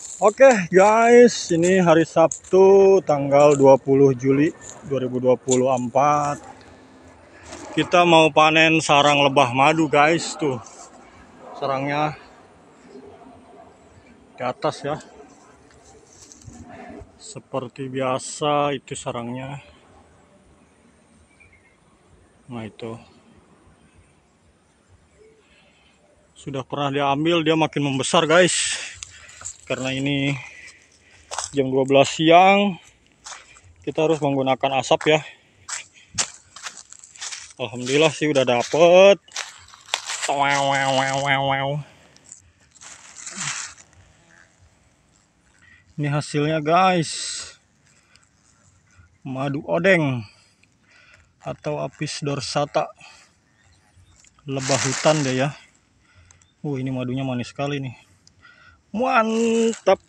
Oke guys, ini hari Sabtu tanggal 20 Juli 2024. Kita mau panen sarang lebah madu guys tuh. Sarangnya di atas ya. Seperti biasa itu sarangnya. Nah itu. Sudah pernah diambil dia makin membesar guys karena ini jam 12 siang kita harus menggunakan asap ya. Alhamdulillah sih udah dapet. Ini hasilnya guys. Madu odeng atau apis dorsata. Lebah hutan deh ya. Uh ini madunya manis sekali nih Mantap.